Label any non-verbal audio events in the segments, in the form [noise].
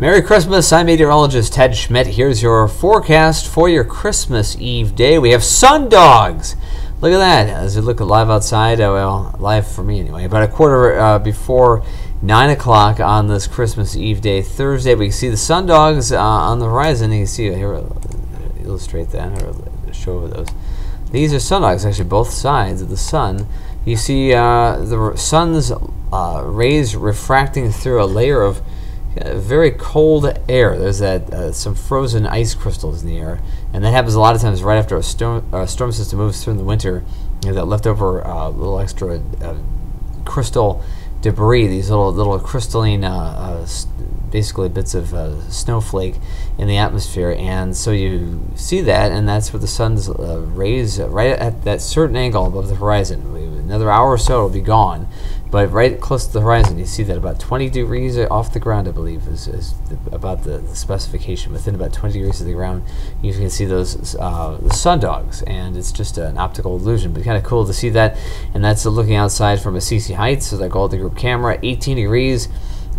Merry Christmas. I'm meteorologist Ted Schmidt. Here's your forecast for your Christmas Eve day. We have sun dogs. Look at that. As we look live outside, uh, well, live for me anyway, about a quarter uh, before 9 o'clock on this Christmas Eve day, Thursday, we can see the sun dogs uh, on the horizon. You can see here, illustrate that, or show those. These are sun dogs, actually, both sides of the sun. You see uh, the sun's uh, rays refracting through a layer of very cold air. There's that uh, some frozen ice crystals in the air, and that happens a lot of times right after a storm, a storm system moves through in the winter. You know, that leftover uh, little extra uh, crystal debris, these little little crystalline, uh, uh, basically bits of uh, snowflake in the atmosphere, and so you see that, and that's where the sun's rays right at that certain angle above the horizon. Another hour or so, it'll be gone but right close to the horizon, you see that about 20 degrees off the ground, I believe, is, is the, about the, the, specification. Within about 20 degrees of the ground, you can see those uh, the sun dogs, and it's just an optical illusion, but kind of cool to see that. And that's looking outside from Assisi Heights, so that Golden Group camera, 18 degrees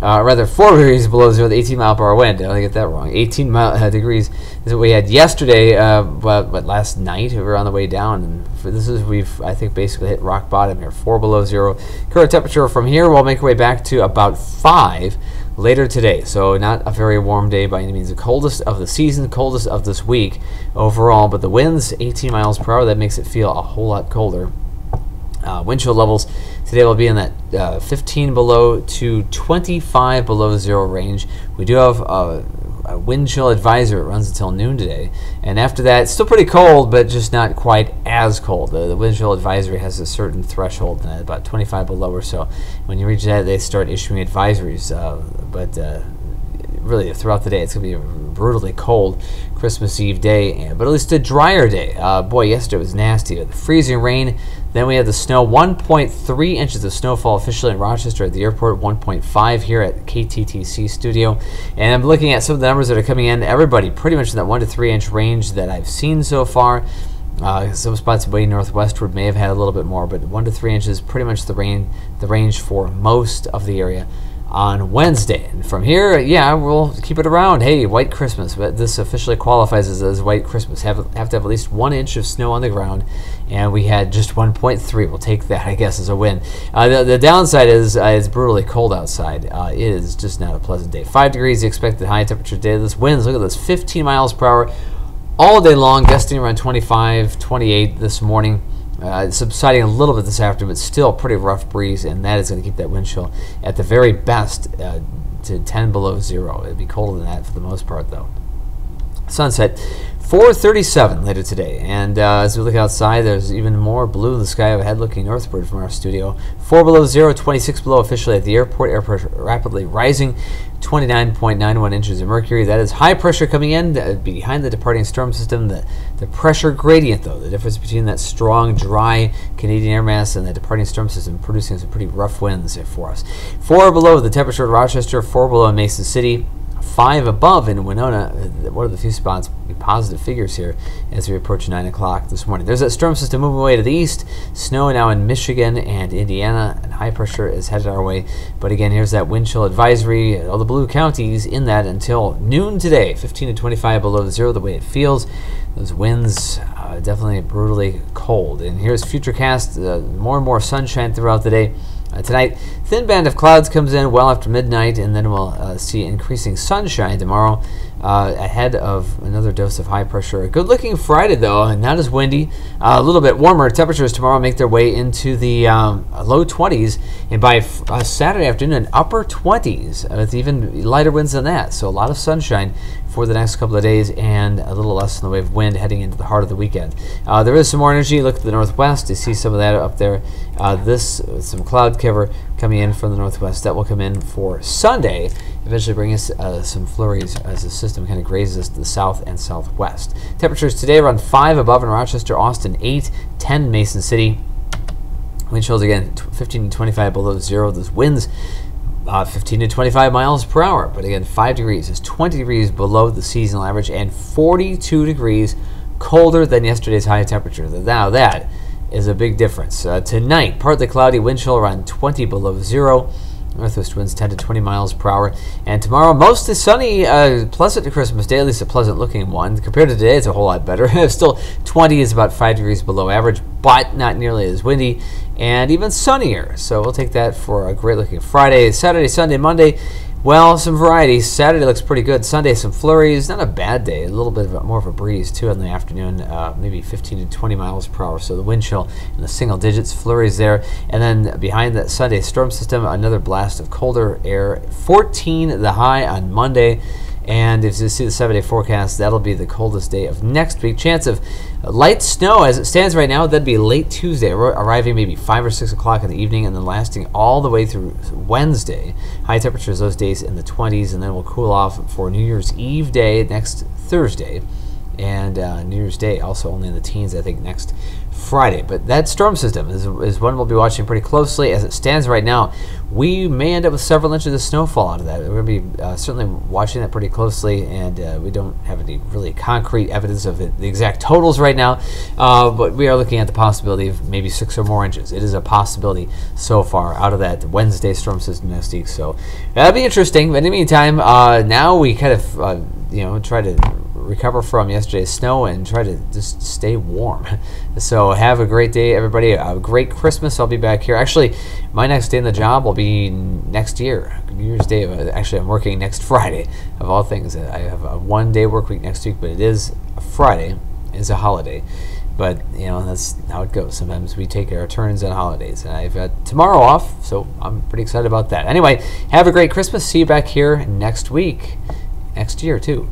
uh, rather 4 degrees below zero, the 18 mile per hour wind. Did I get that wrong? 18 mile, uh, degrees is what we had yesterday, uh, but, but last night we were on the way down. And for this is, we've, I think, basically hit rock bottom here. 4 below zero. Current temperature from here, we'll make our way back to about 5 later today. So not a very warm day by any means. The coldest of the season, coldest of this week overall. But the winds, 18 miles per hour, that makes it feel a whole lot colder. Uh, wind chill levels today will be in that uh, 15 below to 25 below zero range. We do have a, a wind chill advisory. It runs until noon today. And after that, it's still pretty cold, but just not quite as cold. The, the wind chill advisory has a certain threshold, uh, about 25 below or so. When you reach that, they start issuing advisories. Uh, but uh, really throughout the day. It's going to be brutally cold Christmas Eve day, but at least a drier day. Uh, boy, yesterday was nasty. The freezing rain. Then we had the snow. 1.3 inches of snowfall officially in Rochester at the airport. 1.5 here at KTTC studio. And I'm looking at some of the numbers that are coming in. Everybody pretty much in that one to three inch range that I've seen so far. Uh, some spots way northwestward may have had a little bit more, but one to three inches, is pretty much the rain, the range for most of the area on Wednesday. And from here, yeah, we'll keep it around. Hey, White Christmas, but this officially qualifies as, as White Christmas. Have, have to have at least one inch of snow on the ground, and we had just 1.3. We'll take that, I guess, as a win. Uh, the, the, downside is uh, it's brutally cold outside. Uh, it is just not a pleasant day. 5 degrees, the expected high temperature day. This winds, look at this, 15 miles per hour all day long, gusting around 25, 28 this morning. Uh, subsiding a little bit this afternoon, but still pretty rough breeze, and that is going to keep that wind chill at the very best uh, to 10 below zero. It'd be colder than that for the most part, though. Sunset 4:37 later today, and uh, as we look outside, there's even more blue in the sky overhead, looking northward from our studio. Four below zero, 26 below officially at the airport. Air pressure rapidly rising. 29.91 inches of mercury. That is high pressure coming in behind the departing storm system. The, the pressure gradient, though, the difference between that strong, dry Canadian air mass and the departing storm system producing some pretty rough winds for us. Four below the temperature at Rochester, four below in Mason City, five above in Winona. Uh, one of the few spots positive figures here as we approach 9 o'clock this morning. There's that storm system moving away to the east. Snow now in Michigan and Indiana, and high pressure is headed our way. But again, here's that wind chill advisory. All the blue counties in that until noon today, 15 to 25 below zero, the way it feels. Those winds uh, definitely brutally cold. And here's Futurecast, uh, more and more sunshine throughout the day. Uh, tonight, thin band of clouds comes in well after midnight, and then we'll uh, see increasing sunshine tomorrow uh, ahead of another dose of high pressure. A good looking Friday, though, and not as windy. Uh, a little bit warmer. Temperatures tomorrow make their way into the um, low 20s, and by uh, Saturday afternoon, upper 20s, with even lighter winds than that. So a lot of sunshine for the next couple of days and a little less in the way of wind heading into the heart of the weekend. Uh, there is some more energy. Look to the northwest. You see some of that up there. Uh, this some cloud cover coming in from the northwest that will come in for Sunday. Eventually, bring us uh, some flurries as the system kind of grazes us to the south and southwest. Temperatures today around five above in Rochester, Austin, eight, 10 Mason City. Wind chills again 15 to 25 below zero. Those winds uh, 15 to 25 miles per hour. But again, 5 degrees is 20 degrees below the seasonal average and 42 degrees colder than yesterday's high temperature. Now, that is a big difference. Uh, tonight, partly cloudy, wind chill around 20 below zero. Northwest winds 10 to 20 miles per hour. And tomorrow, mostly sunny, uh, pleasant Christmas day, at least a pleasant looking one. Compared to today, it's a whole lot better. [laughs] Still, 20 is about 5 degrees below average, but not nearly as windy and even sunnier. So we'll take that for a great looking Friday, Saturday, Sunday, Monday. Well, some variety. Saturday looks pretty good. Sunday, some flurries. Not a bad day. A little bit of a, more of a breeze too in the afternoon. Uh, maybe 15 to 20 miles per hour. So the wind chill in the single digits. Flurries there, and then behind that Sunday storm system, another blast of colder air. 14 the high on Monday. And if you see the seven day forecast, that'll be the coldest day of next week. Chance of light snow as it stands right now, that'd be late Tuesday, arriving maybe 5 or 6 o'clock in the evening and then lasting all the way through Wednesday. High temperatures those days in the 20s, and then we'll cool off for New Year's Eve day next Thursday. And uh, New Year's Day also only in the teens, I think, next Friday. But that storm system is, is one we'll be watching pretty closely. As it stands right now, we may end up with several inches of snowfall out of that. We're going to be uh, certainly watching that pretty closely, and uh, we don't have any really concrete evidence of it, the exact totals right now, uh, but we are looking at the possibility of maybe six or more inches. It is a possibility so far out of that Wednesday storm system next week. So that'll be interesting. But in the meantime, uh, now we kind of uh, you know try to recover from yesterday's snow and try to just stay warm. [laughs] So have a great day, everybody. A great Christmas. I'll be back here. Actually, my next day in the job will be next year, New Year's Day. Actually, I'm working next [laughs] Friday, of all things. I have a one-day work week next week, but it is a Friday. It's a holiday. But you know that's how it goes. Sometimes we take our turns on holidays, and I've got tomorrow off, so I'm pretty excited about that. Anyway, have a great Christmas. See you back here next week, next year too.